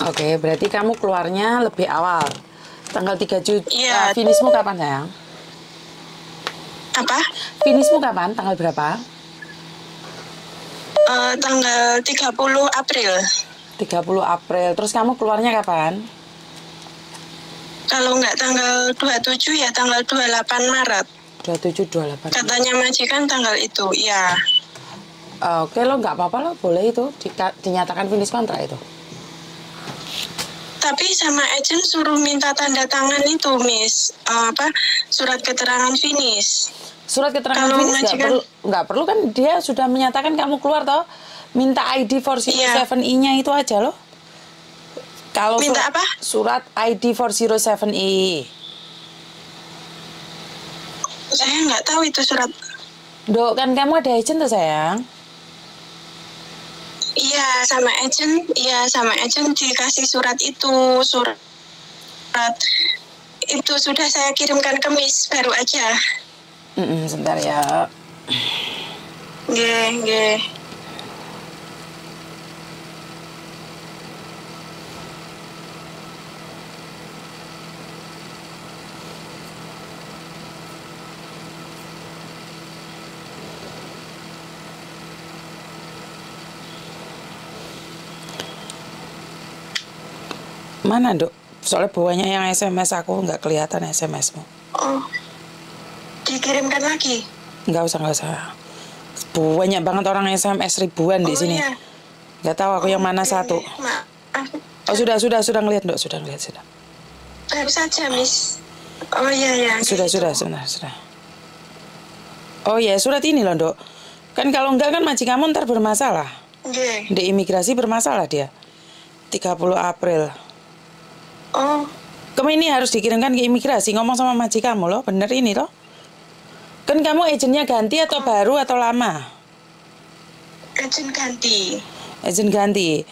Oke, berarti kamu keluarnya lebih awal. Tanggal 3 Juni. Iya. Uh, finishmu kapan, sayang? Apa? Finishmu kapan? Tanggal berapa? Eh, tanggal 30 April. 30 April. Terus kamu keluarnya kapan? Kalau nggak tanggal 27 ya tanggal 28 Maret. 27, 28. Katanya majikan tanggal itu, ya. Uh, Oke lo nggak apa-apa lo boleh itu dika- dinyatakan finish kontrak itu. Tapi sama agent suruh minta tanda tangan itu, Miss. Eh, apa? Surat keterangan finish. Surat keterangan Kalau finish nggak perlu nggak perlu kan dia sudah menyatakan kamu keluar toh. Minta ID for Iya. 07E-nya itu aja loh. Kalau Minta surat, apa? Surat ID for 07E. Saya nggak tahu itu surat. Dok, kan kamu ada agent tuh sayang. Iya, sama agent. Iya, sama agent dikasih surat itu. Surat itu sudah saya kirimkan ke Miss baru aja. Mm-mm, sebentar ya. Nggih, nggih. Mana dok? Soalnya bawahnya yang SMS aku nggak kelihatan SMS-mu. Oh. Dikirimkan lagi. Nggak usah nggak usah. Banyak banget orang SMS ribuan di Oh, sini. iya. Nggak tahu aku yang mana Oke, satu. Maaf. Oh sudah sudah sudah ngeliat dok sudah ngeliat sudah. Baru saja, Miss. Oh iya ya. Sudah gitu. sudah sudah sudah. Oh ya surat ini loh dok. Kan kalau enggak kan majikanmu ntar bermasalah. Nggih. Di imigrasi bermasalah dia. 30 April. Oh, Kamu ini harus dikirimkan ke imigrasi ngomong sama majikanmu loh, bener ini loh. Kan kamu agennya ganti atau baru atau lama? agent ganti. Agen ganti.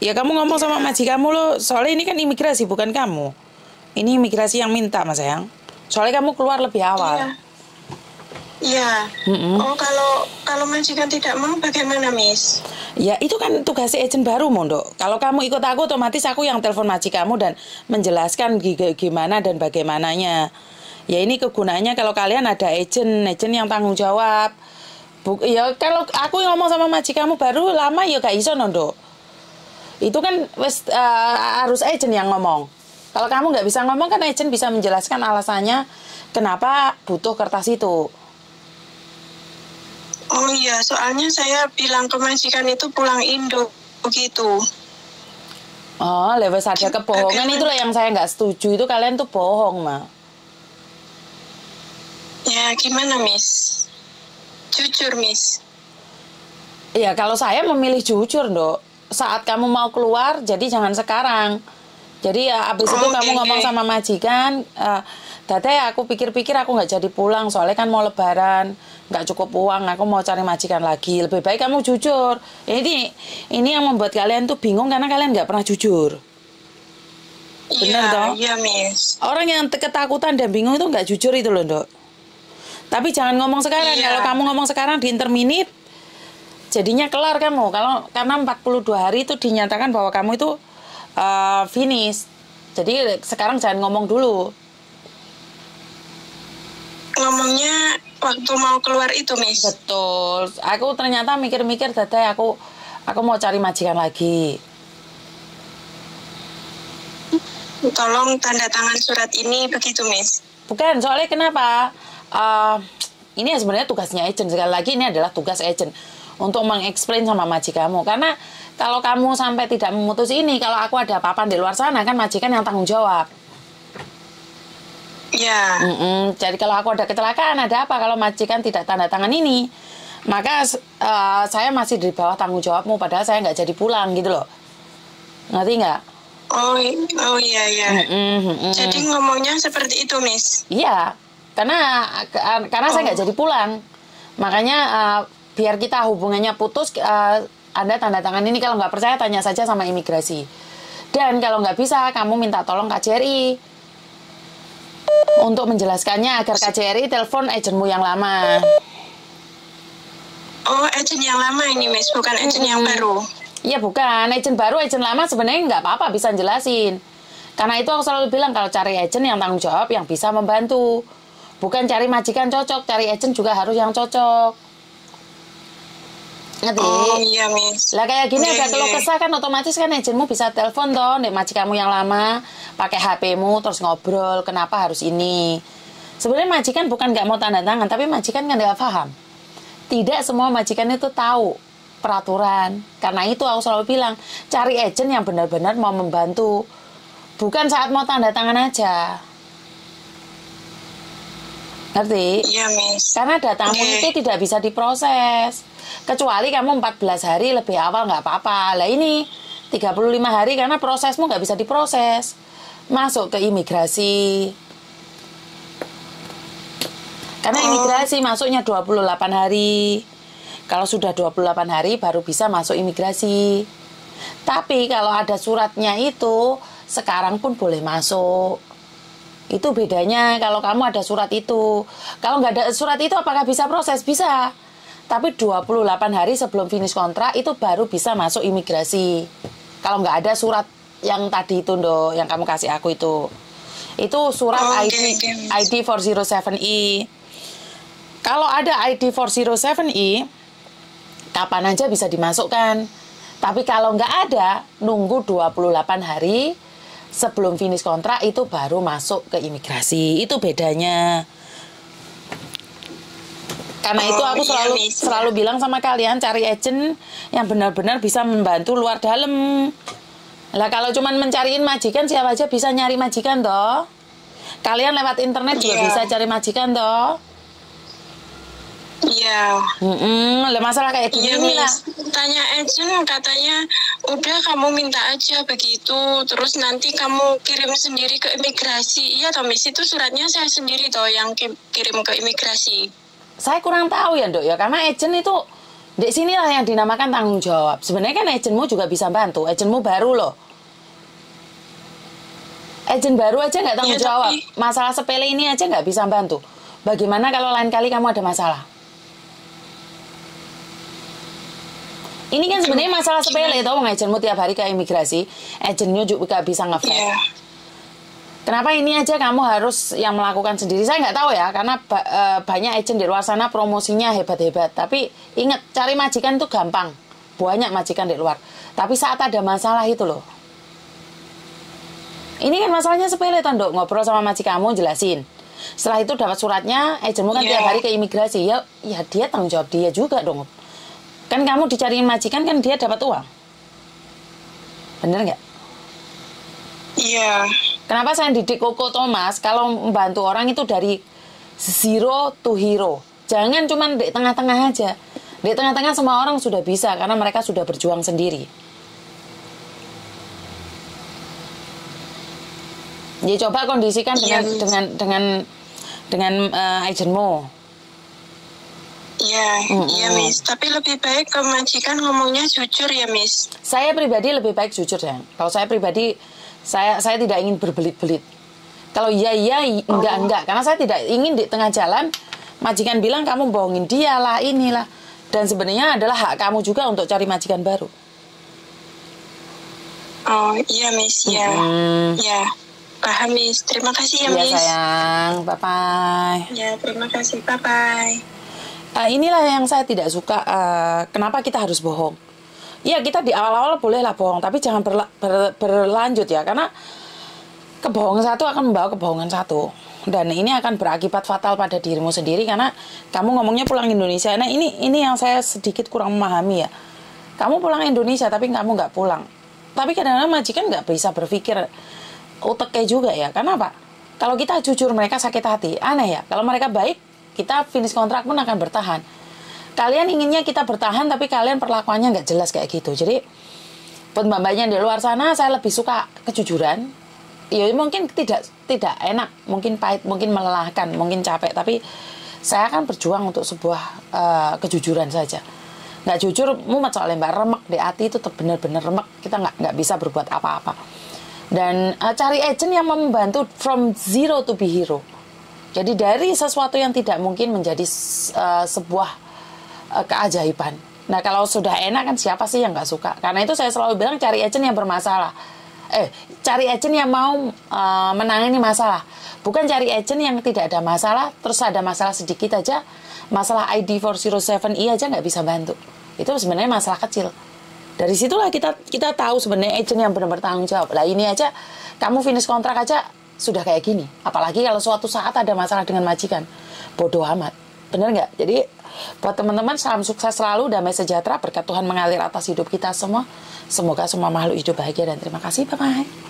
Ya kamu ngomong sama majikanmu loh, soalnya ini kan imigrasi bukan kamu. Ini imigrasi yang minta mas sayang. Soalnya kamu keluar lebih awal. Iya. Iya. Mm-mm. Oh, kalau kalau majikan tidak mau bagaimana, Miss? Ya itu kan tugas agent baru Mondo. Kalau kamu ikut aku otomatis aku yang telepon maji kamu dan menjelaskan gi- gimana dan bagaimananya. Ya ini kegunaannya kalau kalian ada agent, agent yang tanggung jawab. Buk, ya kalau aku yang ngomong sama maji kamu baru lama ya gak iso Nondo. Itu kan wes eh, harus agent yang ngomong. Kalau kamu nggak bisa ngomong kan agent bisa menjelaskan alasannya kenapa butuh kertas itu. Oh iya, soalnya saya bilang ke majikan itu pulang Indo begitu. Oh, lewat ada kebohongan Bagaimana? itulah yang saya nggak setuju itu kalian tuh bohong, Ma. Ya, gimana, Miss? Jujur, Miss. Iya, kalau saya memilih jujur, Dok. Saat kamu mau keluar, jadi jangan sekarang. Jadi ya abis itu Oh, kamu ngomong oke. sama majikan, eh Ya aku pikir-pikir aku nggak jadi pulang, soalnya kan mau lebaran, nggak cukup uang, aku mau cari majikan lagi. Lebih baik kamu jujur. Ini ini yang membuat kalian tuh bingung karena kalian nggak pernah jujur. Bener, Iya, toh? Iya, Miss. Orang yang ketakutan dan bingung itu nggak jujur itu loh, Dok. Tapi jangan ngomong sekarang. Iya. Kalau kamu ngomong sekarang di interminit, jadinya kelar kamu. Kalau karena 42 hari itu dinyatakan bahwa kamu itu uh, finish. Jadi sekarang jangan ngomong dulu. Ngomongnya waktu mau keluar itu, Miss. Betul. Aku ternyata mikir-mikir dada aku aku mau cari majikan lagi. Tolong tanda tangan surat ini begitu, Miss. Bukan, soalnya kenapa? Eh, ini ya sebenarnya tugasnya agent. Sekali lagi ini adalah tugas agent untuk mengeksplain sama majikanmu. Karena kalau kamu sampai tidak memutus ini, kalau aku ada apa-apa di luar sana kan majikan yang tanggung jawab. Ya. Mm-mm. Jadi kalau aku ada kecelakaan, ada apa kalau majikan tidak tanda tangan ini, maka eh, saya masih di bawah tanggung jawabmu. Padahal saya nggak jadi pulang gitu loh. Ngerti nggak? Oh, oh iya, iya. Mm-mm, mm-mm. Jadi ngomongnya seperti itu, Miss. Iya, karena karena saya nggak jadi pulang. Makanya eh, biar kita hubungannya putus, eh, Anda tanda tangan ini kalau nggak percaya tanya saja sama imigrasi. Dan kalau nggak bisa, kamu minta tolong KJRI untuk menjelaskannya agar KJRI telepon agenmu yang lama. Oh, agent yang lama ini, Miss, bukan agent yang baru. Iya bukan, agent baru, agent lama sebenarnya nggak apa-apa bisa jelasin. Karena itu aku selalu bilang kalau cari agent yang tanggung jawab yang bisa membantu. Bukan cari majikan cocok, cari agent juga harus yang cocok. Ngerti? Oh iya Miss. Lah kayak gini Iya, ada kalau iya. kesah kan otomatis kan agentmu bisa telepon toh, nek majikanmu yang lama pakai HP-mu terus ngobrol kenapa harus ini. Sebenarnya majikan bukan nggak mau tanda tangan, tapi majikan kan nggak paham. Tidak semua majikan itu tahu peraturan. Karena itu aku selalu bilang, cari agent yang benar-benar mau membantu. Bukan saat mau tanda tangan aja. Ngerti? Iya Miss. Karena datamu Oke. itu tidak bisa diproses. Kecuali kamu 14 hari lebih awal nggak apa-apa. Lah ini 35 hari karena prosesmu nggak bisa diproses. Masuk ke imigrasi. Karena Oh. imigrasi masuknya 28 hari. Kalau sudah 28 hari baru bisa masuk imigrasi. Tapi kalau ada suratnya itu sekarang pun boleh masuk. Itu bedanya kalau kamu ada surat itu. Kalau nggak ada surat itu apakah bisa proses? Bisa. Tapi 28 hari sebelum finish kontrak itu baru bisa masuk imigrasi. Kalau nggak ada surat yang tadi itu Ndo, yang kamu kasih aku itu. Itu surat Oh, ID Miss. ID 407E. Kalau ada ID 407E, kapan aja bisa dimasukkan. Tapi kalau nggak ada, nunggu 28 hari sebelum finish kontrak itu baru masuk ke imigrasi. Itu bedanya. Karena itu Oh, aku iya, selalu Miss. selalu bilang sama kalian cari agent yang benar-benar bisa membantu luar dalam. Lah kalau cuman mencariin majikan siapa aja bisa nyari majikan toh. Kalian lewat internet juga Iya. bisa cari majikan toh. Iya. Mm-mm, lah masalah kayak gini nih lah. Tanya agent katanya udah kamu minta aja begitu. Terus nanti kamu kirim sendiri ke imigrasi. Iya toh Miss itu suratnya saya sendiri toh yang ki- kirim ke imigrasi. Saya kurang tahu ya dok ya karena agent itu di sinilah yang dinamakan tanggung jawab. Sebenarnya kan agentmu juga bisa bantu. Agentmu baru loh. Agent baru aja nggak tanggung Iya, jawab. tapi- Masalah sepele ini aja nggak bisa bantu. Bagaimana kalau lain kali kamu ada masalah? Ini kan sebenarnya masalah sepele tau agentmu tiap hari ke imigrasi, agentnya juga bisa ngefake. Iya. Kenapa ini aja kamu harus yang melakukan sendiri? Saya nggak tahu ya, karena ba- eh, banyak agent di luar sana promosinya hebat-hebat. Tapi ingat, cari majikan itu gampang. Banyak majikan di luar. Tapi saat ada masalah itu loh. Ini kan masalahnya sepele, Tondok. Ngobrol sama majikanmu, jelasin. Setelah itu dapat suratnya, agentmu kan Iya. tiap hari ke imigrasi. Ya, ya dia tanggung jawab dia juga dong. Kan kamu dicariin majikan, kan dia dapat uang. Bener nggak? Iya. Kenapa saya didik Koko Thomas kalau membantu orang itu dari zero to hero. Jangan cuma di tengah-tengah aja. Di tengah-tengah semua orang sudah bisa karena mereka sudah berjuang sendiri. Ya coba kondisikan Iya, dengan Miss. dengan dengan dengan eh, agentmu. Iya, iya Miss. Tapi lebih baik ke majikan ngomongnya jujur ya Miss. Saya pribadi lebih baik jujur ya. Kalau saya pribadi saya saya tidak ingin berbelit-belit. Kalau iya iya i- enggak enggak karena saya tidak ingin di tengah jalan majikan bilang kamu bohongin dia lah inilah dan sebenarnya adalah hak kamu juga untuk cari majikan baru. Oh iya Miss, ya. Hmm. Ya. Paham Miss. Terima kasih ya Iya Miss. sayang, bye bye. Ya, terima kasih. Bye Eh, inilah yang saya tidak suka. eh, kenapa kita harus bohong? Iya kita di awal-awal bolehlah bohong, tapi jangan berla- ber- berlanjut ya, karena kebohongan satu akan membawa kebohongan satu, dan ini akan berakibat fatal pada dirimu sendiri karena kamu ngomongnya pulang Indonesia. Nah ini ini yang saya sedikit kurang memahami ya. Kamu pulang Indonesia tapi kamu nggak pulang. Tapi kadang-kadang majikan nggak bisa berpikir uteknya juga ya. Karena apa? Kalau kita jujur mereka sakit hati, aneh ya. Kalau mereka baik, kita finish kontrak pun akan bertahan. Kalian inginnya kita bertahan, tapi kalian perlakuannya nggak jelas kayak gitu. Jadi buat mbak-mbaknya di luar sana, saya lebih suka kejujuran. Ya mungkin tidak tidak enak, mungkin pahit, mungkin melelahkan, mungkin capek, tapi saya akan berjuang untuk sebuah eh, kejujuran saja. Nggak jujur, mumet soalnya mbak remek di hati itu benar-benar remek. Kita nggak nggak bisa berbuat apa-apa. Dan eh, cari agent yang membantu from zero to be hero. Jadi dari sesuatu yang tidak mungkin menjadi eh, sebuah eh, keajaiban. Nah kalau sudah enak kan siapa sih yang nggak suka? Karena itu saya selalu bilang cari agent yang bermasalah. Eh, cari agent yang mau uh, menangani masalah. Bukan cari agent yang tidak ada masalah, terus ada masalah sedikit aja, masalah ID 407i aja nggak bisa bantu. Itu sebenarnya masalah kecil. Dari situlah kita kita tahu sebenarnya agent yang benar-benar tanggung jawab. Lah ini aja kamu finish kontrak aja sudah kayak gini. Apalagi kalau suatu saat ada masalah dengan majikan. Bodoh amat. Bener nggak? Jadi buat teman-teman salam sukses selalu, damai sejahtera, berkat Tuhan mengalir atas hidup kita semua. Semoga semua makhluk hidup bahagia dan terima kasih. Bye-bye.